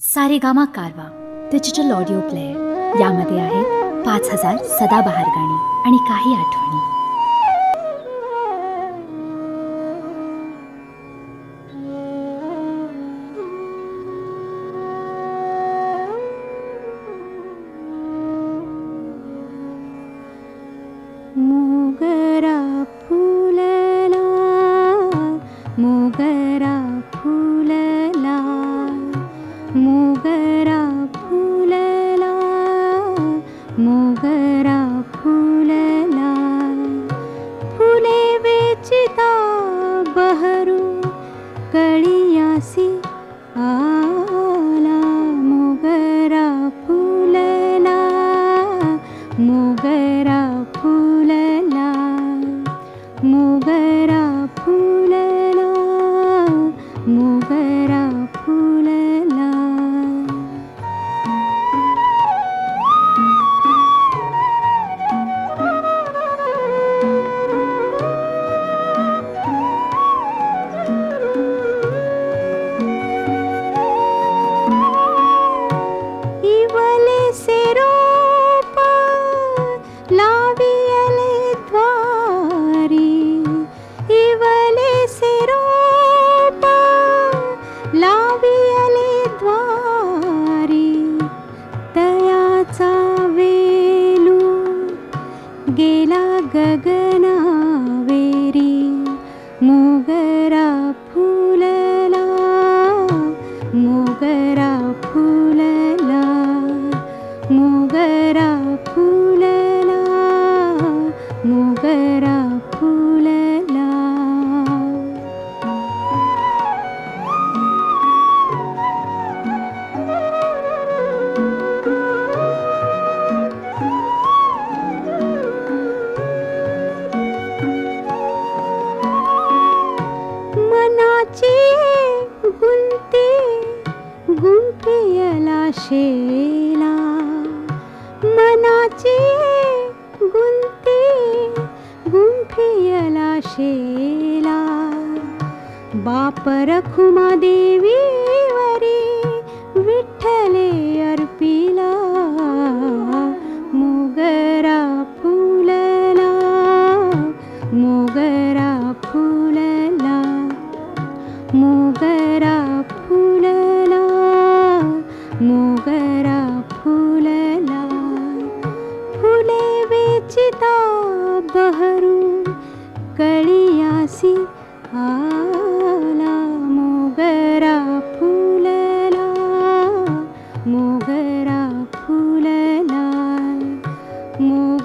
सारेगामा कारवा digital audio player यामध्ये आहेत पाच हजार सदाबहार गाणी आणि काही आठवणी. मोगरा फुलला मोगरा फुल मोगरा फुलला फुले वेचिता बहरू कळियासी आला गेला गगनावेरी मोगरा फुलला मोगरा फुलला मोगरा फुलला गुंफियला शेला मनाची गुंती गुंफियला शेला. बाप रखुमा देवी चिता बहरु कलियासि आला मोगरा फुलला मोगरा फुलला मोग